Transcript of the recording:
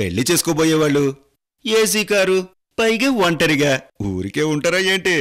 పెళ్ళి చేసుకోబోయేవాళ్ళు. AC car పైగా ఒంటరిగా. ఊరికే ఉంటారా ఏంటి?